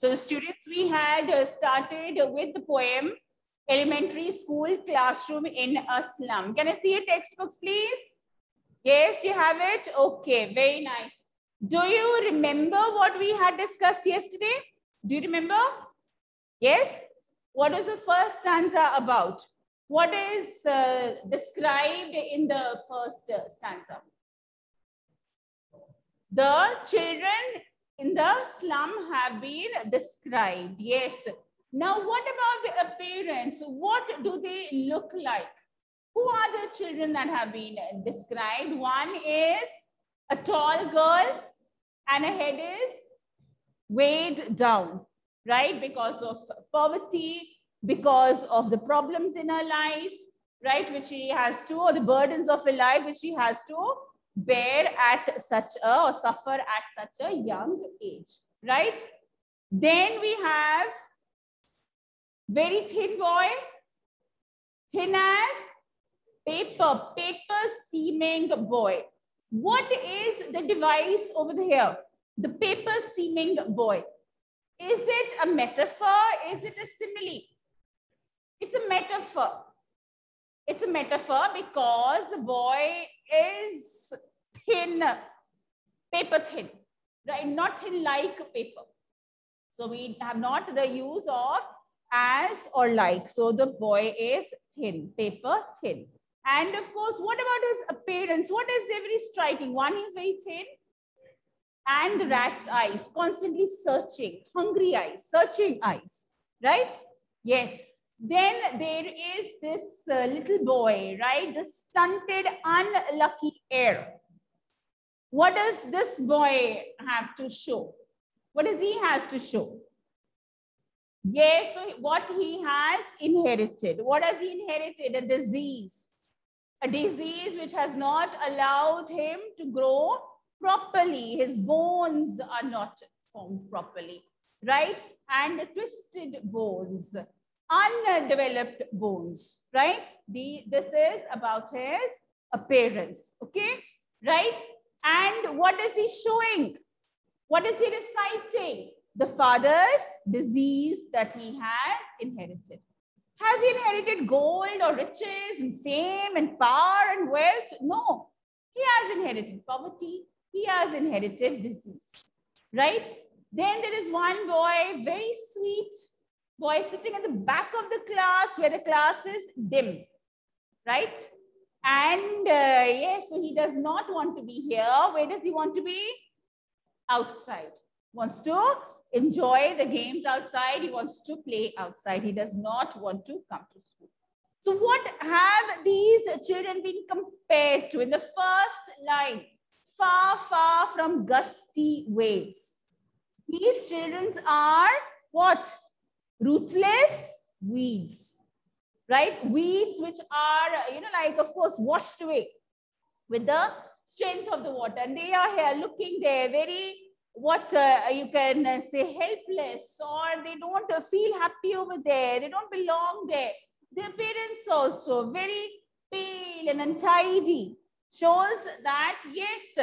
So students, we had uh, started with the poem Elementary School Classroom in a Slum. Can I see your textbooks, please? Yes, you have it? Okay, very nice. Do you remember what we had discussed yesterday? Do you remember? Yes? What was the first stanza about? What is uh, described in the first uh, stanza? The children in the slum have been described. Yes. Now, what about the appearance? What do they look like? Who are the children that have been described? One is a tall girl and her head is weighed down, right? Because of poverty, because of the problems in her life, right? Which she has to, or the burdens of her life, which she has to bear at such a, or suffer at such a young age, right? Then we have very thin boy, thin as paper, paper seeming boy. What is the device over here? The paper seeming boy. Is it a metaphor? Is it a simile? It's a metaphor. It's a metaphor because the boy is thin, paper thin, right? Not thin like paper. So we have not the use of as or like. So the boy is thin, paper thin. And of course, what about his appearance? What is very striking? One is very thin and the rat's eyes, constantly searching, hungry eyes, searching eyes, right? Yes. Then there is this uh, little boy, right? The stunted, unlucky heir. What does this boy have to show? What does he has to show? Yes, so what he has inherited. What has he inherited? A disease. A disease which has not allowed him to grow properly. His bones are not formed properly, right? And twisted bones, undeveloped bones, right? The, this is about his appearance, okay? Right? And what is he showing? What is he reciting? The father's disease that he has inherited. Has he inherited gold or riches and fame and power and wealth? No. He has inherited poverty. He has inherited disease. Right? Then there is one boy, very sweet boy sitting at the back of the class where the class is dim. Right? And uh, yes, so he does not want to be here. Where does he want to be? Outside. Wants to enjoy the games outside. He wants to play outside. He does not want to come to school. So what have these children been compared to? In the first line, far, far from gusty waves. These children are what? Ruthless weeds right? Weeds which are, you know, like, of course, washed away with the strength of the water. And they are here looking there very, what uh, you can uh, say, helpless, or they don't uh, feel happy over there. They don't belong there. Their appearance also very pale and untidy shows that, yes,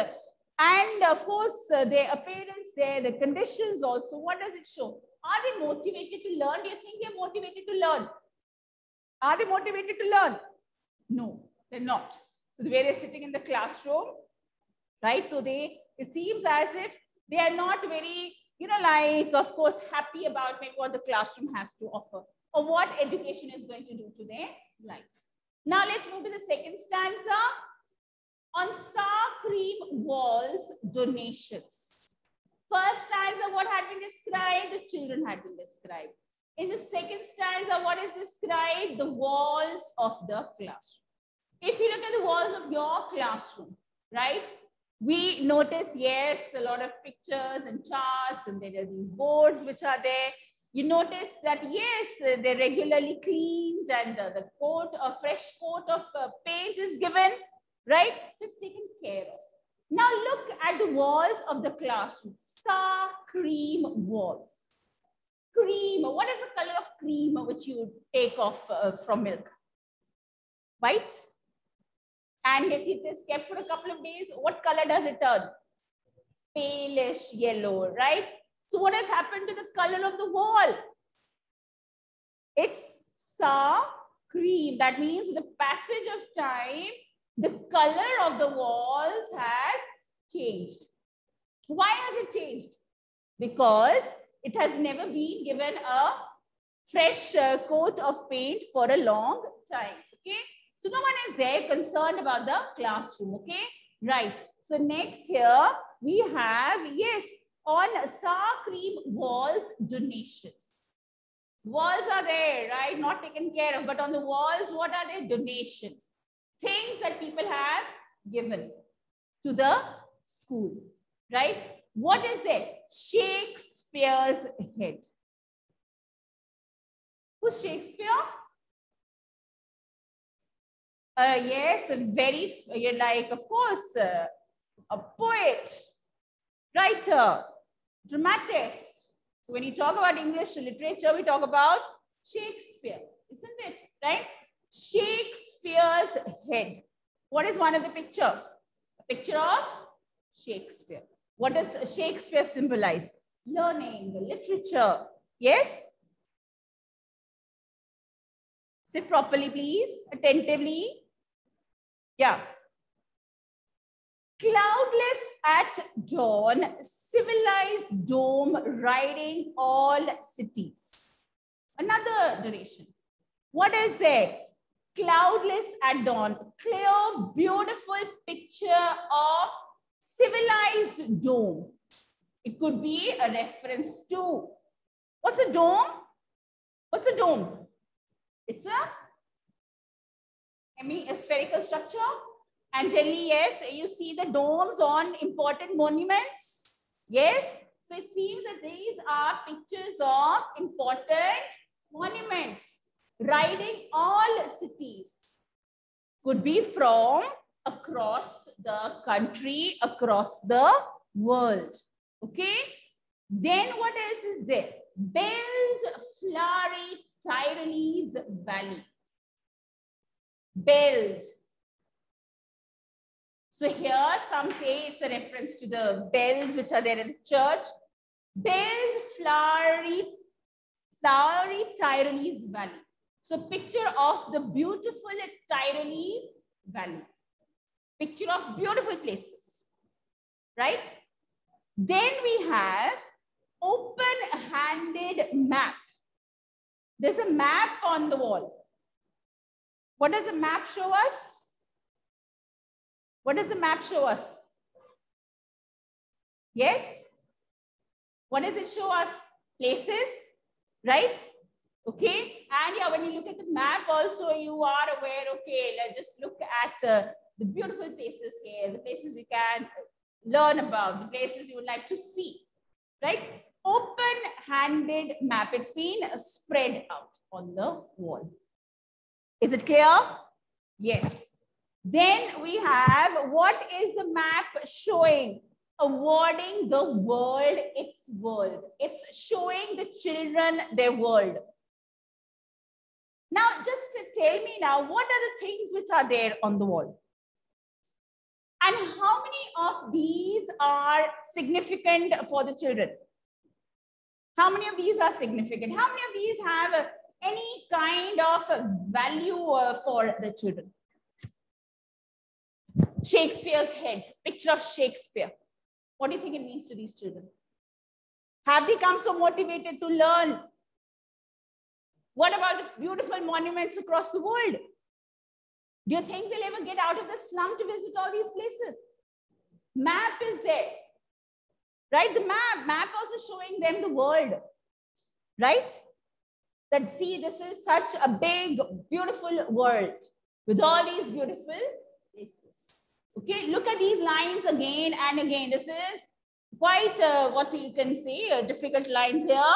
and of course, uh, their appearance there, the conditions also, what does it show? Are they motivated to learn? Do you think they're motivated to learn? Are they motivated to learn? No, they're not. So the way they're sitting in the classroom, right? So they, it seems as if they are not very, you know, like, of course, happy about maybe what the classroom has to offer or what education is going to do to their lives. Now let's move to the second stanza. On sour cream walls, donations. First stanza, what had been described? The children had been described. In the second stanza, what is described? The walls of the classroom. If you look at the walls of your classroom, right? We notice, yes, a lot of pictures and charts, and there are these boards which are there. You notice that, yes, they're regularly cleaned and the coat, a fresh coat of uh, paint is given, right? So it's taken care of. Now look at the walls of the classroom, sour cream walls cream. What is the color of cream which you take off uh, from milk? White. And if it is kept for a couple of days, what color does it turn? Palish yellow, right? So what has happened to the color of the wall? It's sour cream. That means the passage of time, the color of the walls has changed. Why has it changed? Because it has never been given a fresh uh, coat of paint for a long time. Okay. So no one is there concerned about the classroom. Okay. Right. So next here we have, yes, on sour cream walls donations. Walls are there, right? Not taken care of. But on the walls, what are they? Donations. Things that people have given to the school, right? What is it? Shakespeare's head. Who's Shakespeare? Uh, yes, very, you're like, of course, uh, a poet, writer, dramatist. So when you talk about English literature, we talk about Shakespeare, isn't it? Right? Shakespeare's head. What is one of the picture? A picture of Shakespeare. What does Shakespeare symbolize? Learning, literature. Yes? Sit properly, please, attentively. Yeah. Cloudless at dawn, civilized dome riding all cities. Another duration. What is there? Cloudless at dawn, clear, beautiful picture of civilized dome. It could be a reference to, what's a dome? What's a dome? It's a spherical structure. And generally, yes, you see the domes on important monuments. Yes. So it seems that these are pictures of important monuments riding all cities. Could be from across the country, across the world. Okay. Then what else is there? Build flowery Tyrolese Valley. Build. So here some say it's a reference to the bells which are there in the church. Build flowery, flowery Tyrolese Valley. So picture of the beautiful Tyrolese Valley. Picture of beautiful places, right? Then we have open-handed map. There's a map on the wall. What does the map show us? What does the map show us? Yes? What does it show us? Places, right? Okay. And yeah, when you look at the map also, you are aware, okay, let's just look at uh, the beautiful places here, the places you can learn about, the places you would like to see, right? Open-handed map. It's been spread out on the wall. Is it clear? Yes. Then we have what is the map showing? Awarding the world its world. It's showing the children their world. Now, just tell me now, what are the things which are there on the wall? And how many of these are significant for the children? How many of these are significant? How many of these have any kind of value uh, for the children? Shakespeare's head, picture of Shakespeare. What do you think it means to these children? Have they come so motivated to learn? What about the beautiful monuments across the world? Do you think they'll ever get out of the slum to visit all these places? Map is there, right? The map, map also showing them the world, right? That see, this is such a big, beautiful world with all these beautiful places. Okay, look at these lines again and again. This is quite uh, what you can see, uh, difficult lines here.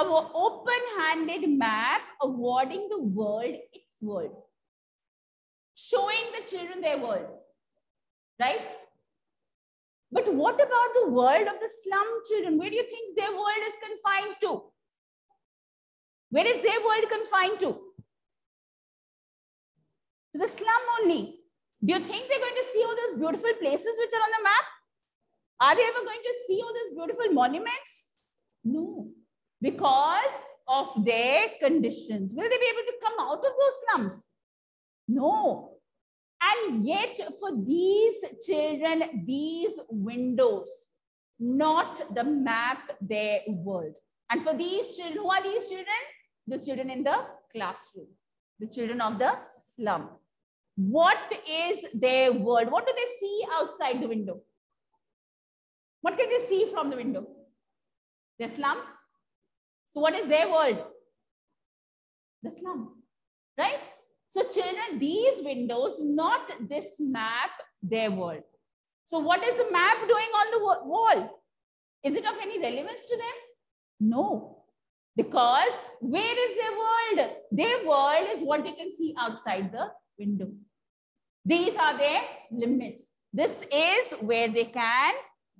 Our open-handed map awarding the world its world. Showing the children their world, right? But what about the world of the slum children? Where do you think their world is confined to? Where is their world confined to? To the slum only. Do you think they're going to see all those beautiful places which are on the map? Are they ever going to see all those beautiful monuments? No, because of their conditions. Will they be able to come out of those slums? No. And yet for these children, these windows, not the map their world. And for these children, who are these children? The children in the classroom, the children of the slum. What is their world? What do they see outside the window? What can they see from the window? The slum. So what is their world? The slum, right? So children, these windows, not this map, their world. So what is the map doing on the wall? Is it of any relevance to them? No. Because where is their world? Their world is what they can see outside the window. These are their limits. This is where they can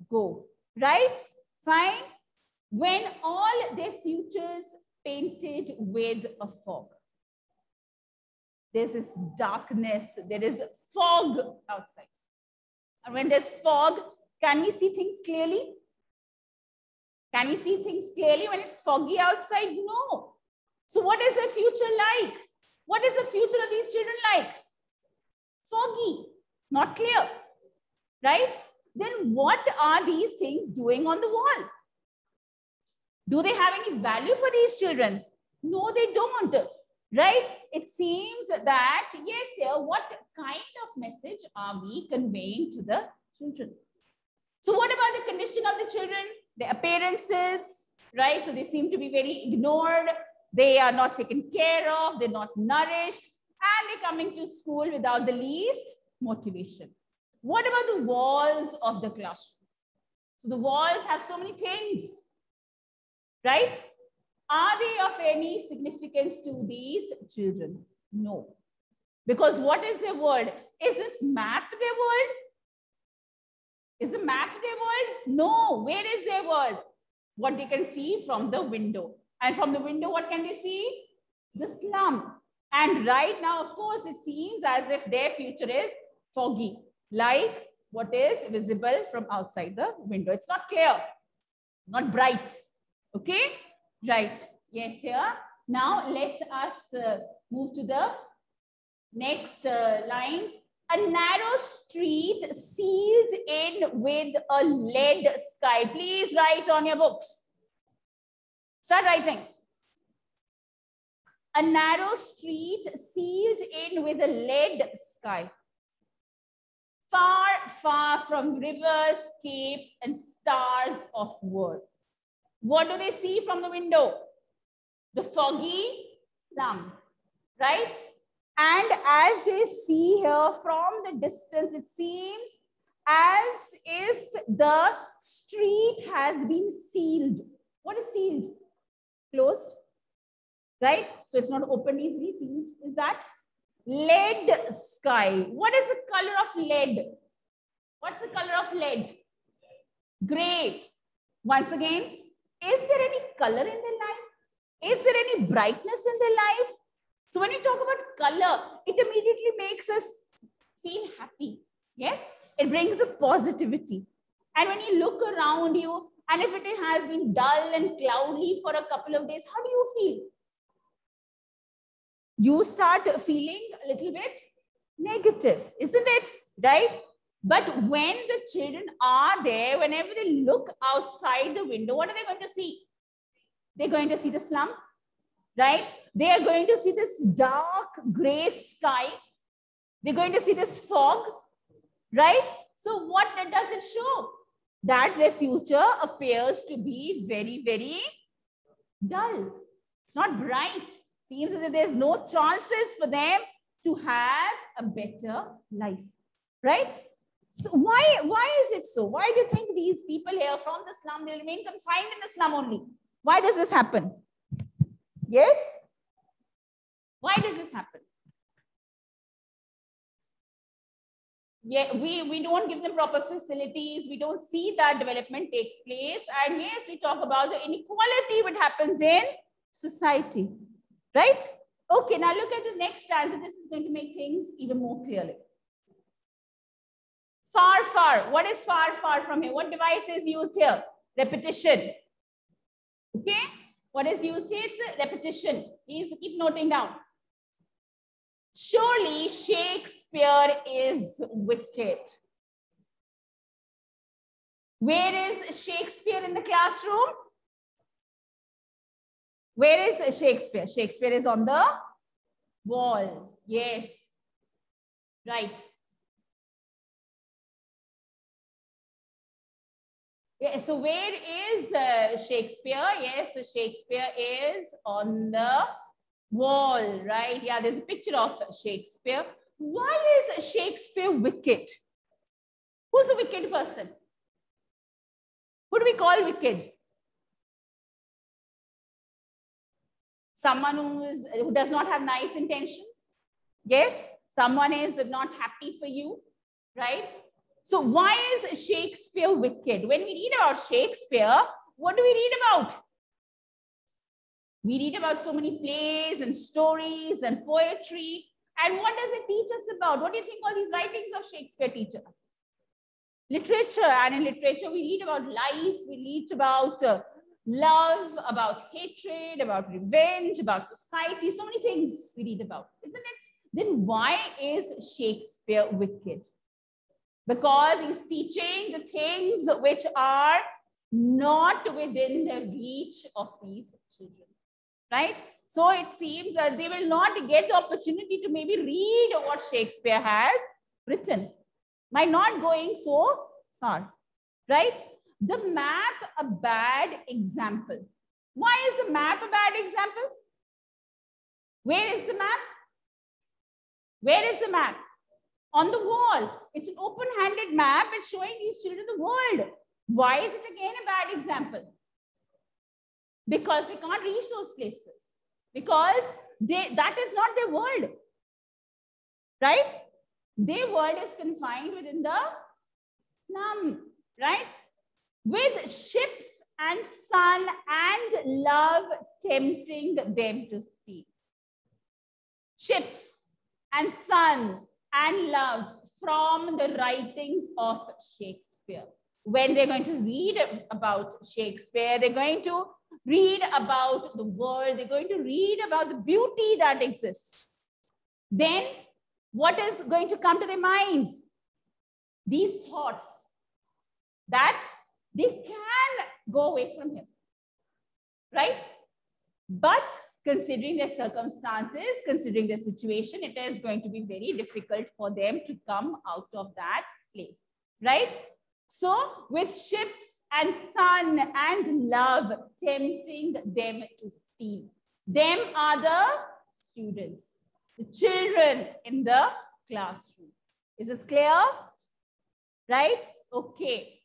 go, right? Fine. When all their futures painted with a fog. There's this darkness, there is fog outside. And when there's fog, can we see things clearly? Can we see things clearly when it's foggy outside? No. So what is the future like? What is the future of these children like? Foggy, not clear, right? Then what are these things doing on the wall? Do they have any value for these children? No, they don't, right? It seems that, yes, here, what kind of message are we conveying to the children? So what about the condition of the children? Their appearances, right? So they seem to be very ignored. They are not taken care of. They're not nourished. And they're coming to school without the least motivation. What about the walls of the classroom? So the walls have so many things, right? Are they of any significance to these children? No. Because what is their world? Is this map their world? Is the map their world? No. Where is their world? What they can see from the window. And from the window, what can they see? The slum. And right now, of course, it seems as if their future is foggy, like what is visible from outside the window. It's not clear, not bright. Okay, right. Yes, here. Now let us uh, move to the next uh, lines a narrow street sealed in with a lead sky. Please write on your books. Start writing. A narrow street sealed in with a lead sky. Far, far from rivers, capes, and stars of worth. What do they see from the window? The foggy slum, right? And as they see here from the distance, it seems as if the street has been sealed. What is sealed? Closed, right? So it's not open easily, sealed. Is that? Lead sky. What is the color of lead? What's the color of lead? Gray. Once again, is there any color in their life? Is there any brightness in their life? So when you talk about color, it immediately makes us feel happy. Yes, it brings a positivity. And when you look around you, and if it has been dull and cloudy for a couple of days, how do you feel? You start feeling a little bit negative, isn't it? Right? But when the children are there, whenever they look outside the window, what are they going to see? They're going to see the slum, right? They are going to see this dark gray sky. They're going to see this fog, right? So what does it show? That their future appears to be very, very dull. It's not bright. Seems as if there's no chances for them to have a better life, right? So why, why is it so? Why do you think these people here from the slum, they remain confined in the slum only? Why does this happen? Yes? Why does this happen? Yeah, we, we don't give them proper facilities. We don't see that development takes place. And yes, we talk about the inequality what happens in society, right? Okay, now look at the next stanza. This is going to make things even more clearly. Far, far. What is far, far from here? What device is used here? Repetition. Okay. What is used here? It's repetition. Please keep noting down. Surely Shakespeare is wicked. Where is Shakespeare in the classroom? Where is Shakespeare? Shakespeare is on the wall. Yes. Right. Yeah, so where is uh, Shakespeare? Yes, so Shakespeare is on the wall, right? Yeah, there's a picture of Shakespeare. Why is Shakespeare wicked? Who's a wicked person? Who do we call wicked? Someone who, is, who does not have nice intentions. Yes, someone is not happy for you, right? So why is Shakespeare wicked? When we read about Shakespeare, what do we read about? We read about so many plays and stories and poetry. And what does it teach us about? What do you think all these writings of Shakespeare teach us? Literature. And in literature, we read about life. We read about uh, love, about hatred, about revenge, about society. So many things we read about, isn't it? Then why is Shakespeare wicked? Because he's teaching the things which are not within the reach of these children, right? So it seems that they will not get the opportunity to maybe read what Shakespeare has written by not going so far, right? The map a bad example. Why is the map a bad example? Where is the map? Where is the map? on the wall. It's an open-handed map. It's showing these children the world. Why is it again a bad example? Because they can't reach those places. Because they, that is not their world. Right? Their world is confined within the slum. Right? With ships and sun and love tempting them to steal. Ships and sun and love from the writings of Shakespeare. When they're going to read about Shakespeare, they're going to read about the world, they're going to read about the beauty that exists. Then what is going to come to their minds? These thoughts that they can go away from him, right? But considering their circumstances, considering their situation, it is going to be very difficult for them to come out of that place, right? So with ships and sun and love tempting them to steal. Them are the students, the children in the classroom. Is this clear? Right? Okay.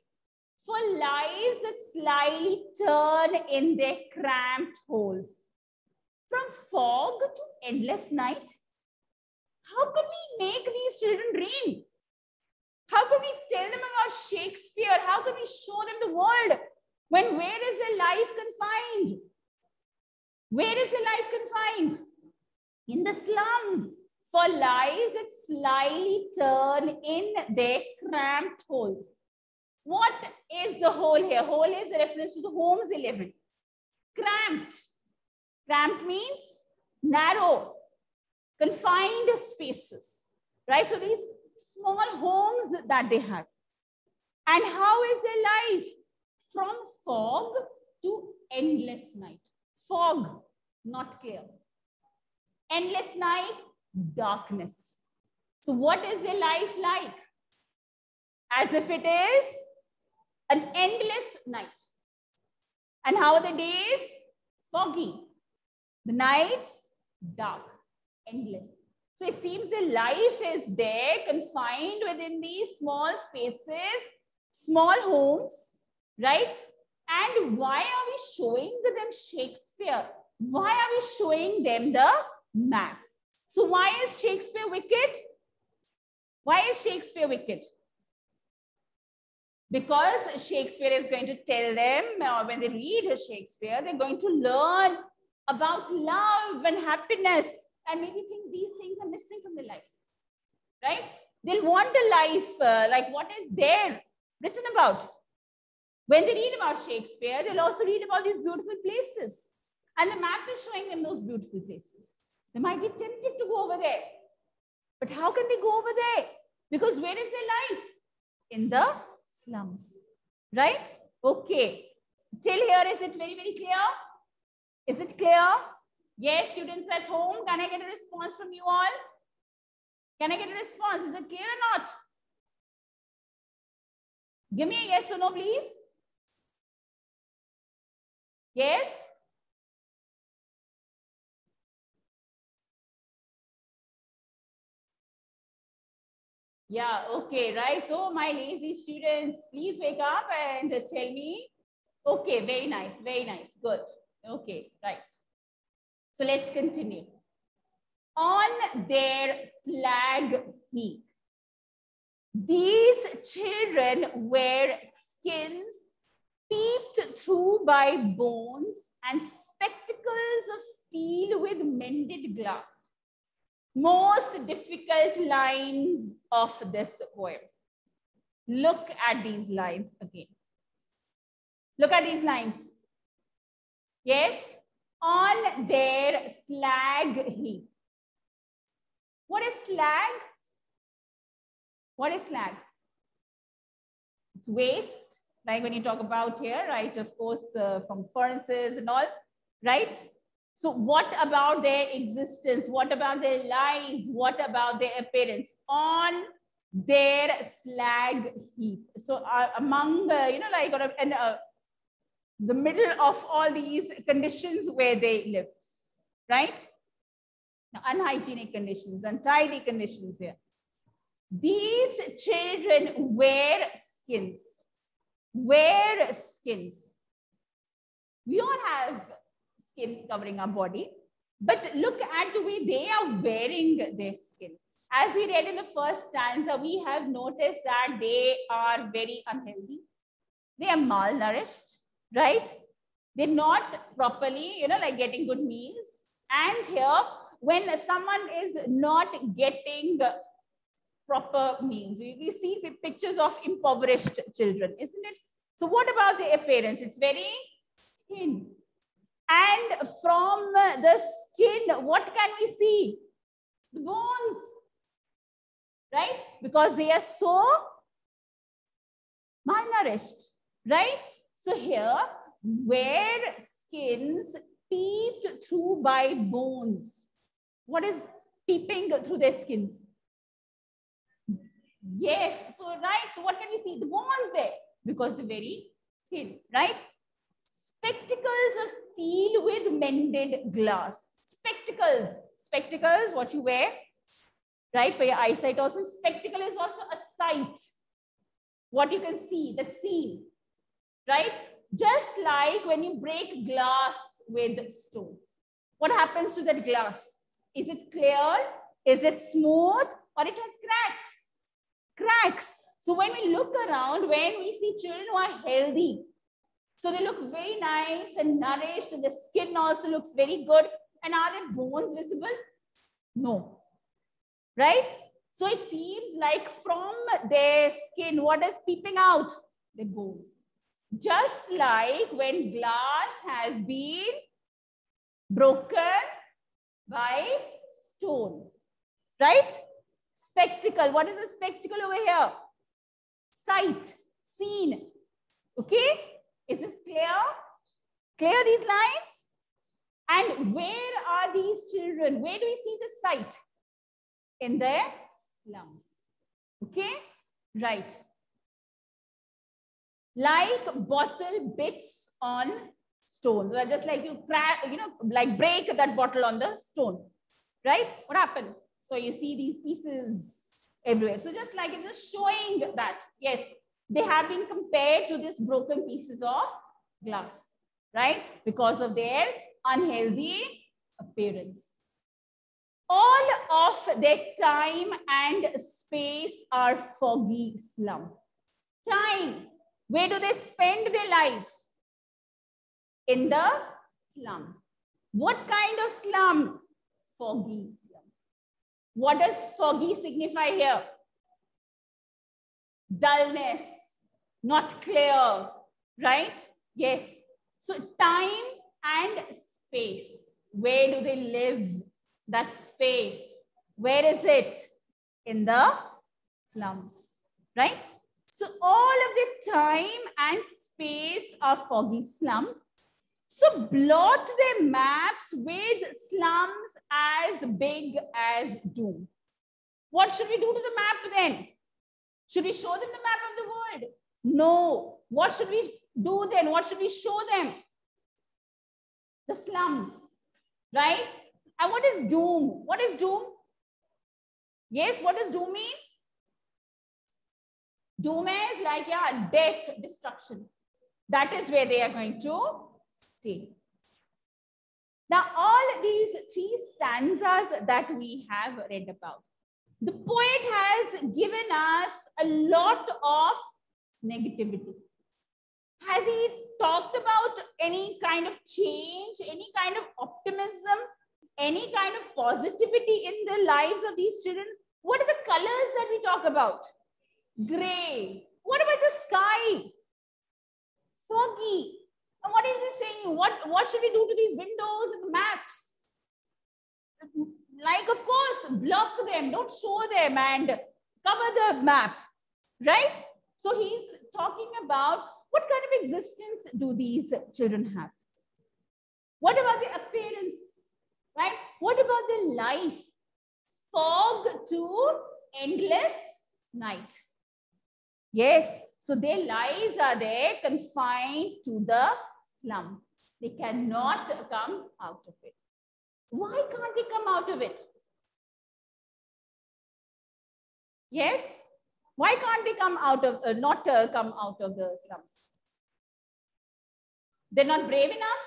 For lives that slyly turn in their cramped holes from fog to endless night? How could we make these children dream? How could we tell them about Shakespeare? How could we show them the world? When where is their life confined? Where is their life confined? In the slums. For lives that slyly turn in their cramped holes. What is the hole here? Hole is a reference to the homes they live in. Cramped. Cramped means narrow, confined spaces, right? So these small homes that they have. And how is their life? From fog to endless night. Fog, not clear. Endless night, darkness. So what is their life like? As if it is an endless night. And how are the days? Foggy. The nights, dark, endless. So it seems the life is there, confined within these small spaces, small homes, right? And why are we showing them Shakespeare? Why are we showing them the map? So why is Shakespeare wicked? Why is Shakespeare wicked? Because Shakespeare is going to tell them, uh, when they read Shakespeare, they're going to learn about love and happiness and maybe think these things are missing from their lives, right? They'll want a life uh, like what is there written about. When they read about Shakespeare, they'll also read about these beautiful places. And the map is showing them those beautiful places. They might be tempted to go over there. But how can they go over there? Because where is their life? In the slums. Right? Okay. Till here, is it very, very clear? Is it clear? Yes, students at home, can I get a response from you all? Can I get a response? Is it clear or not? Give me a yes or no, please. Yes? Yeah, okay, right. So my lazy students, please wake up and tell me. Okay, very nice, very nice, good. Okay, right. So let's continue. On their slag heap, these children wear skins peeped through by bones and spectacles of steel with mended glass. Most difficult lines of this poem. Look at these lines again. Look at these lines. Yes, on their slag heap. What is slag? What is slag? It's waste, like when you talk about here, right? Of course, uh, from furnaces and all, right? So what about their existence? What about their lives? What about their appearance on their slag heap? So uh, among, uh, you know, like and, uh, the middle of all these conditions where they live, right? Now, unhygienic conditions, untidy conditions here. These children wear skins wear skins. We all have skin covering our body, but look at the way they are wearing their skin. As we read in the first stanza, we have noticed that they are very unhealthy. They are malnourished, right? They're not properly, you know, like getting good meals. And here, when someone is not getting proper meals, we see the pictures of impoverished children, isn't it? So what about the appearance? It's very thin. And from the skin, what can we see? The bones, right? Because they are so malnourished, right? So here, where skins peeped through by bones. What is peeping through their skins? Yes, so right, so what can we see? The bones there because they're very thin, right? Spectacles of steel with mended glass. Spectacles, spectacles, what you wear, right? For your eyesight also. Spectacle is also a sight. What you can see, that's seen, right? Just like when you break glass with stone. What happens to that glass? Is it clear? Is it smooth? Or it has cracks? Cracks. So when we look around, when we see children who are healthy, so they look very nice and nourished, and the skin also looks very good. And are their bones visible? No. Right? So it seems like from their skin, what is peeping out? The bones. Just like when glass has been broken by stone. Right? Spectacle. What is a spectacle over here? sight, seen. Okay? Is this clear? Clear these lines? And where are these children? Where do we see the sight? In their slums. Okay? Right. Like bottle bits on stone. So Just like you crack, you know, like break that bottle on the stone. Right? What happened? So you see these pieces everywhere. So just like it's just showing that, yes, they have been compared to these broken pieces of glass, right? Because of their unhealthy appearance. All of their time and space are foggy slum. Time, where do they spend their lives? In the slum. What kind of slum? Foggy slum. What does foggy signify here? Dullness, not clear, right? Yes. So time and space. Where do they live? That space. Where is it? In the slums, right? So all of the time and space are foggy slum. So blot their maps with slums as big as doom. What should we do to the map then? Should we show them the map of the world? No. What should we do then? What should we show them? The slums, right? And what is doom? What is doom? Yes, what does doom mean? Doom is like, yeah, death, destruction. That is where they are going to stay. Now, all these three stanzas that we have read about, the poet has given us a lot of negativity. Has he talked about any kind of change, any kind of optimism, any kind of positivity in the lives of these children? What are the colors that we talk about? Gray. What about the sky? Foggy. And what is he saying? What, what should we do to these windows and the maps? Like, of course, block them, don't show them and cover the map, right? So he's talking about what kind of existence do these children have? What about the appearance, right? What about the life? Fog to endless night. Yes, so their lives are there confined to the slum. They cannot come out of it. Why can't they come out of it? Yes? Why can't they come out of, uh, not uh, come out of the slums? They're not brave enough.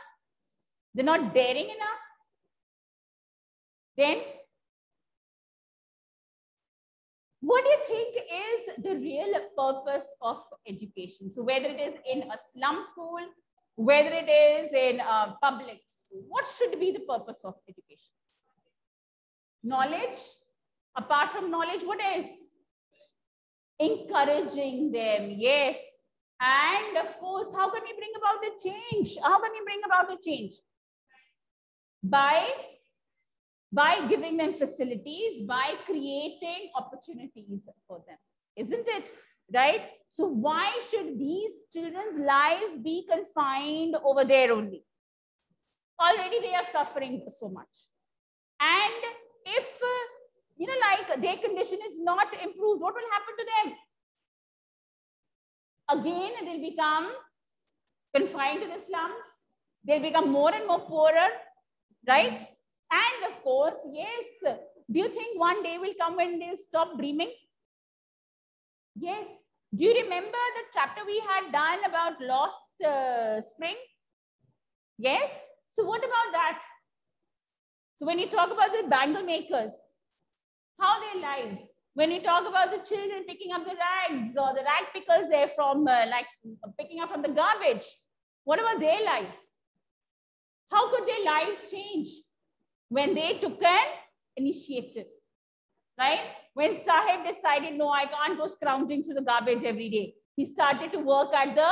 They're not daring enough. Then, what do you think is the real purpose of education? So whether it is in a slum school, whether it is in a public school, what should be the purpose of education? Knowledge. Apart from knowledge, what else? encouraging them. Yes. And of course, how can we bring about the change? How can we bring about the change? By, by giving them facilities, by creating opportunities for them. Isn't it? Right? So why should these children's lives be confined over there only? Already they are suffering so much. And if uh, you know, like their condition is not improved, what will happen to them? Again, they'll become confined to the slums. They'll become more and more poorer, right? And of course, yes, do you think one day will come when they'll stop dreaming? Yes. Do you remember the chapter we had done about lost uh, spring? Yes. So what about that? So when you talk about the bangle makers, how their lives. When we talk about the children picking up the rags or the rag pickers, they're from uh, like picking up from the garbage. What about their lives? How could their lives change when they took an initiative? Right? When Saheb decided, no, I can't go scrounging through the garbage every day. He started to work at the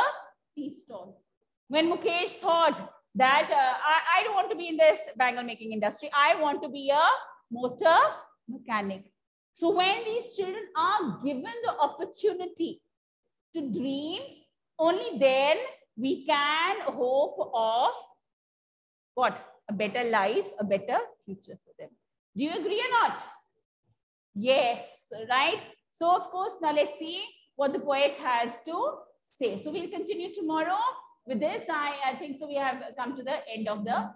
tea stall. When Mukesh thought that uh, I, I don't want to be in this bangle making industry, I want to be a motor mechanic. So when these children are given the opportunity to dream, only then we can hope of what? A better life, a better future for them. Do you agree or not? Yes, right? So of course, now let's see what the poet has to say. So we'll continue tomorrow with this. I, I think so we have come to the end of the